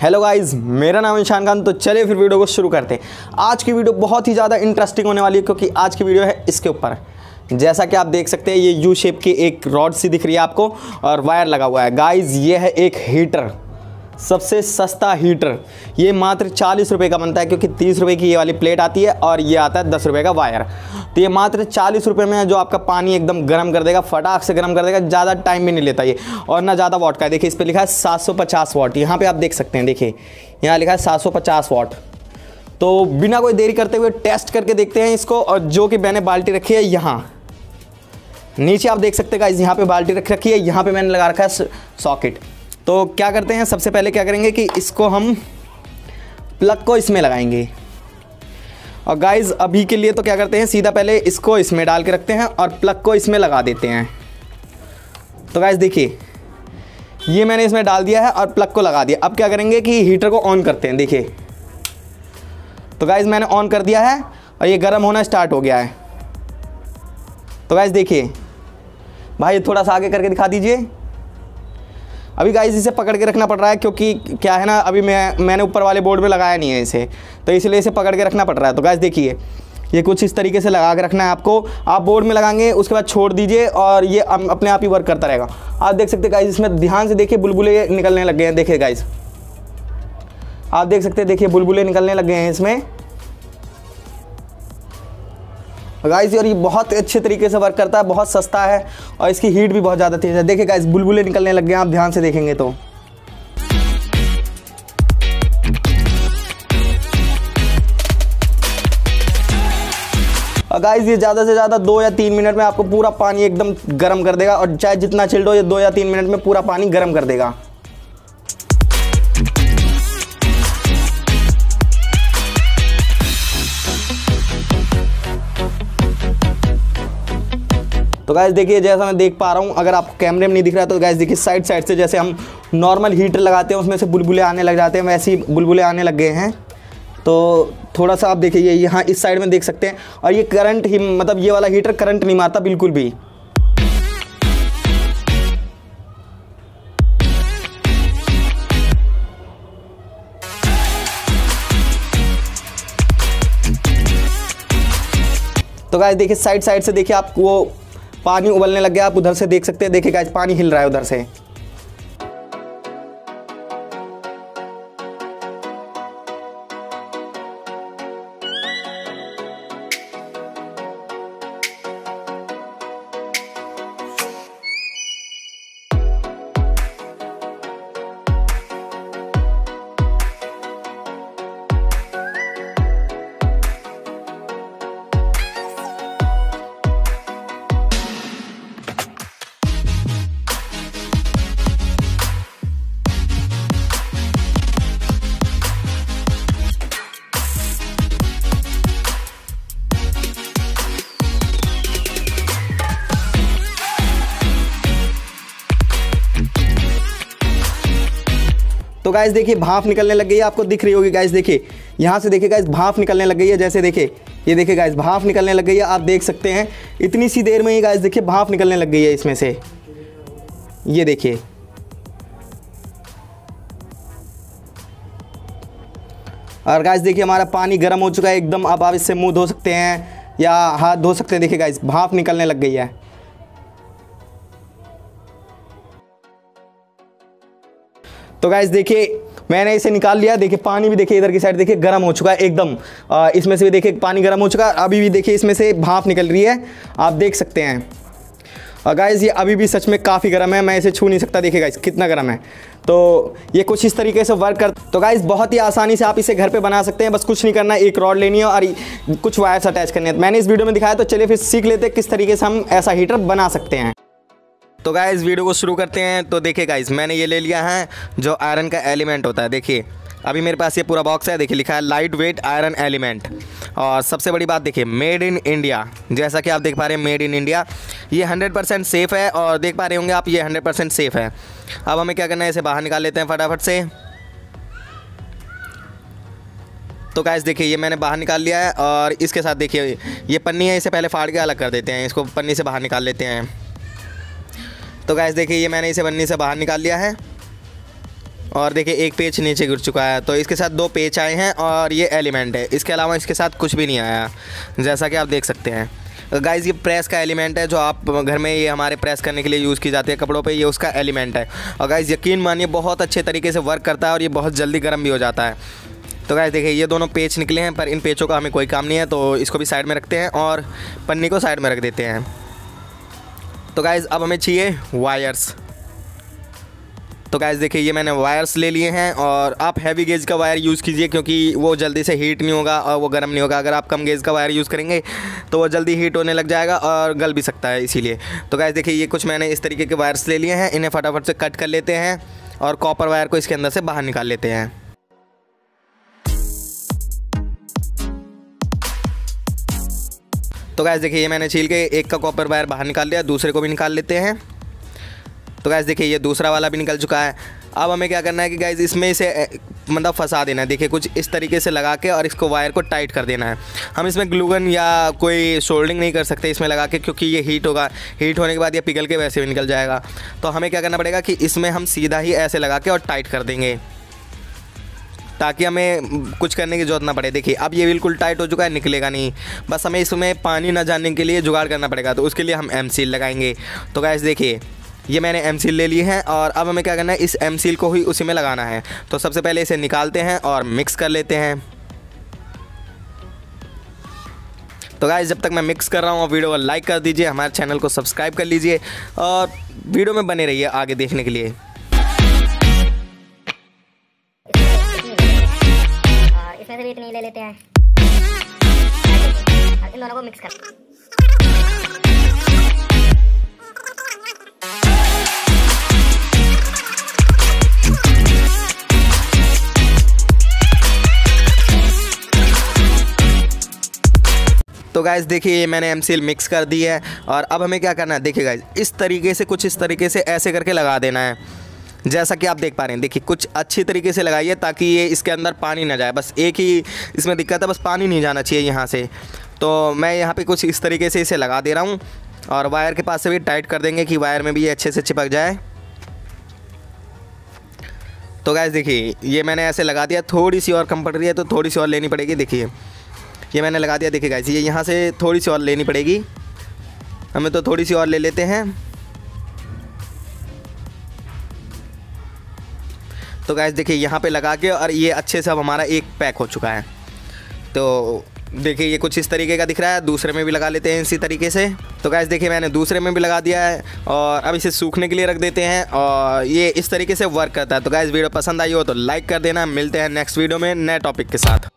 Hello guys मेरा नाम ईशान खान तो चलिए फिर वीडियो को शुरू करते हैं। आज की वीडियो बहुत ही ज़्यादा इंटरेस्टिंग होने वाली है, क्योंकि आज की वीडियो है इसके ऊपर। जैसा कि आप देख सकते हैं, ये यू शेप की एक रॉड सी दिख रही है आपको, और वायर लगा हुआ है। गाइस ये है एक हीटर सबसे सस्ता हीटर। ये मात्र चालीस रुपये का बनता है, क्योंकि तीस रुपये की ये वाली प्लेट आती है और ये आता है दस रुपये का वायर तो ये मात्र चालीस रुपये में जो आपका पानी एकदम गर्म कर देगा, फटाक से गर्म कर देगा, ज़्यादा टाइम भी नहीं लेता ये। और ना ज़्यादा वॉट का है। देखिए, इस पर लिखा है सात सौ पचास वॉट यहाँ पर आप देख सकते हैं, देखिए, यहाँ लिखा है सात सौ पचास वॉट तो बिना कोई देरी करते हुए टेस्ट करके देखते हैं इसको, और जो कि मैंने बाल्टी रखी है यहाँ। नीचे आप देख सकते हैं यहाँ पे बाल्टी रख रखी है, यहाँ पे मैंने लगा रखा है सॉकेट तो क्या करते हैं, सबसे पहले क्या करेंगे कि इसको हम प्लग को इसमें लगाएँगे। और गाइज़ अभी के लिए तो क्या करते हैं, सीधा पहले इसको इसमें डाल के रखते हैं और प्लग को इसमें लगा देते हैं। तो गाइज़ देखिए, ये मैंने इसमें डाल दिया है और प्लग को लगा दिया। अब क्या करेंगे कि हीटर को ऑन करते हैं, देखिए। तो गाइज़ मैंने ऑन कर दिया है और ये गर्म होना स्टार्ट हो गया है। तो गाइज़ देखिए, भाई, थोड़ा सा आगे करके दिखा दीजिए। अभी गाइस इसे पकड़ के रखना पड़ रहा है क्योंकि क्या है ना, अभी मैं, मैंने ऊपर वाले बोर्ड में लगाया नहीं है इसे। तो इसलिए इसे पकड़ के रखना पड़ रहा है। तो गाइस देखिए, ये कुछ इस तरीके से लगा के रखना है आपको। आप बोर्ड में लगाएँगे, उसके बाद छोड़ दीजिए और ये अपने आप ही वर्क करता रहेगा। आप देख सकते गाइस इसमें ध्यान से देखिए, बुलबुले निकलने लग गए हैं। देखिए गाइस आप देख सकते हैं, देखिए बुलबुले निकलने लग गए हैं इसमें। गाइस और ये बहुत अच्छे तरीके से वर्क करता है, बहुत सस्ता है और इसकी हीट भी बहुत ज़्यादा तेज़ है। देखिए गाइस बुलबुले निकलने लग गए आप ध्यान से देखेंगे तो। गाइस ये ज़्यादा से ज़्यादा दो या तीन मिनट में आपको पूरा पानी एकदम गर्म कर देगा और चाहे जितना चिल्ड हो ये दो या तीन मिनट में पूरा पानी गर्म कर देगा। तो गैस देखिए, जैसा मैं देख पा रहा हूँ, अगर आपको कैमरे में नहीं दिख रहा तो गैस देखिए साइड साइड से जैसे हम नॉर्मल हीटर लगाते हैं, उसमें से बुलबुले आने लग जाते हैं, वैसे ही बुलबुले आने लग गए हैं। तो थोड़ा सा आप देखिए यहाँ इस साइड में देख सकते हैं, और ये करंट ही मतलब ये वाला हीटर करंट नहीं मारता, बिल्कुल भी। तो गाइस देखिए साइड साइड से देखिए आप वो पानी उबलने लग गया, आप उधर से देख सकते हैं। देखिए गाइस पानी हिल रहा है उधर से। तो गाइस देखिए भाप निकलने लग गई है, आपको दिख रही होगी गाइस देखिए। यहाँ से देखिए गाइस भाप निकलने लग गई है, जैसे देखिए। ये देखिए गाइस भाप निकलने लग गई है, आप देख सकते हैं। इतनी सी देर में ही गाइस देखिए भाप निकलने लग गई है इसमें से। ये देखिए। और गाइस देखिए, हमारा पानी गर्म हो चुका है, एकदम अब आप इससे मुँह धो सकते हैं, या हाथ धो सकते हैं। देखिए गाइस भाप निकलने लग गई है। तो गाइज़ देखिए, मैंने इसे निकाल लिया। देखिए, पानी भी देखिए इधर की साइड देखिए गर्म हो चुका है एकदम। इसमें से भी देखिए पानी गर्म हो चुका है। अभी भी देखिए इसमें से भाप निकल रही है। आप देख सकते हैं। गाइज़ ये अभी भी सच में काफ़ी गर्म है। मैं इसे छू नहीं सकता। देखिए गाइज़ कितना गर्म है। तो ये कुछ इस तरीके से वर्क कर तो गाइज़ बहुत ही आसानी से आप इसे घर पे बना सकते हैं। बस कुछ नहीं करना एक रॉड लेनी है और कुछ वायर्स अटैच करने हैं। मैंने इस वीडियो में दिखाया तो चलिए फिर सीख लेते हैं किस तरीके से हम ऐसा हीटर बना सकते हैं। तो गाइज़ वीडियो को शुरू करते हैं। तो देखिए गाइज़ मैंने ये ले लिया है, जो आयरन का एलिमेंट होता है। देखिए, अभी मेरे पास ये पूरा बॉक्स है। देखिए, लिखा है लाइट वेट आयरन एलिमेंट और सबसे बड़ी बात देखिए मेड इन इंडिया जैसा कि आप देख पा रहे हैं मेड इन इंडिया ये हंड्रेड परसेंट सेफ़ है और देख पा रहे होंगे आप, ये हंड्रेड परसेंट सेफ़ है। अब हमें क्या करना है, इसे बाहर निकाल लेते हैं फटाफट से। तो गाइस देखिए, ये मैंने बाहर निकाल लिया है और इसके साथ देखिए, ये पन्नी है, इसे पहले फाड़ के अलग कर देते हैं। इसको पन्नी से बाहर निकाल लेते हैं। तो गैस देखिए, ये मैंने इसे बन्नी से बाहर निकाल लिया है। और देखिए, एक पेच नीचे गिर चुका है। तो इसके साथ दो पेच आए हैं और ये एलिमेंट है। इसके अलावा इसके साथ कुछ भी नहीं आया, जैसा कि आप देख सकते हैं। गाइज़ ये प्रेस का एलिमेंट है, जो आप घर में ये हमारे प्रेस करने के लिए यूज़ की जाती है कपड़ों पे, ये उसका एलिमेंट है। और गाइज़ यकीन मानिए, बहुत अच्छे तरीके से वर्क करता है और ये बहुत जल्दी गर्म भी हो जाता है। तो गाइज़ देखिए, ये दोनों पेच निकले हैं, पर इन पेचों का हमें कोई काम नहीं है तो इसको भी साइड में रखते हैं और पन्नी को साइड में रख देते हैं। तो गाइज़ अब हमें चाहिए वायर्स तो गैस देखिए, ये मैंने वायर्स ले लिए हैं और आप हैवी गेज का वायर यूज़ कीजिए क्योंकि वो जल्दी से हीट नहीं होगा और वो गर्म नहीं होगा। अगर आप कम गेज का वायर यूज़ करेंगे तो वो जल्दी हीट होने लग जाएगा और गल भी सकता है इसीलिए। तो गैस देखिए, ये कुछ मैंने इस तरीके के वायर्स ले लिए हैं। इन्हें फटाफट से कट कर लेते हैं और कॉपर वायर को इसके अंदर से बाहर निकाल लेते हैं। तो गैस देखिए, ये मैंने छील के एक का कॉपर वायर बाहर निकाल लिया, दूसरे को भी निकाल लेते हैं। तो गैस देखिए, ये दूसरा वाला भी निकल चुका है। अब हमें क्या करना है कि गैस इसमें इसे मतलब फंसा देना है। देखिए, कुछ इस तरीके से लगा के और इसको वायर को टाइट कर देना है। हम इसमें ग्लूगन या कोई शोल्डिंग नहीं कर सकते इसमें लगा के, क्योंकि ये हीट होगा। हीट होने के बाद ये पिघल के वैसे भी निकल जाएगा। तो हमें क्या करना पड़ेगा कि इसमें हम सीधा ही ऐसे लगा के और टाइट कर देंगे। ताकि हमें कुछ करने की ज़रूरत ना पड़े। देखिए, अब ये बिल्कुल टाइट हो चुका है, निकलेगा नहीं। बस हमें इसमें पानी ना जाने के लिए जुगाड़ करना पड़ेगा तो उसके लिए हम एम सील लगाएँगे। तो गैस देखिए, ये मैंने एम सील ले ली है और अब हमें क्या करना है, इस एम सील को ही उसी में लगाना है। तो सबसे पहले इसे निकालते हैं और मिक्स कर लेते हैं। तो गाइस जब तक मैं मिक्स कर रहा हूँ और वीडियो को लाइक कर दीजिए, हमारे चैनल को सब्सक्राइब कर लीजिए और वीडियो में बने रहिए आगे देखने के लिए। से भी इतनी ले लेते हैं। इन दोनों को मिक्स कर। तो गाइज़ देखिए मैंने एम मिक्स कर दी है। और अब हमें क्या करना है? देखिए गाइज़ इस तरीके से, कुछ इस तरीके से ऐसे करके लगा देना है। जैसा कि आप देख पा रहे हैं, देखिए, कुछ अच्छी तरीके से लगाइए ताकि ये इसके अंदर पानी ना जाए। बस एक ही इसमें दिक्कत है, बस पानी नहीं जाना चाहिए यहाँ से। तो मैं यहाँ पे कुछ इस तरीके से इसे लगा दे रहा हूँ और वायर के पास से भी टाइट कर देंगे कि वायर में भी ये अच्छे से चिपक जाए। तो गैस देखिए, ये मैंने ऐसे लगा दिया थोड़ी सी और कम पड़ रही है तो थोड़ी सी और लेनी पड़ेगी, देखिए। ये मैंने लगा दिया, देखिए गैस ये यहाँ से थोड़ी सी और लेनी पड़ेगी। हमें तो थोड़ी सी और ले लेते हैं। तो गैस देखिए, यहाँ पे लगा के और ये अच्छे से अब हमारा एक पैक हो चुका है। तो देखिए, ये कुछ इस तरीके का दिख रहा है। दूसरे में भी लगा लेते हैं इसी तरीके से। तो गैस देखिए, मैंने दूसरे में भी लगा दिया है और अब इसे सूखने के लिए रख देते हैं और ये इस तरीके से वर्क करता है। तो गैस वीडियो पसंद आई हो तो लाइक कर देना। मिलते हैं नेक्स्ट वीडियो में नए टॉपिक के साथ।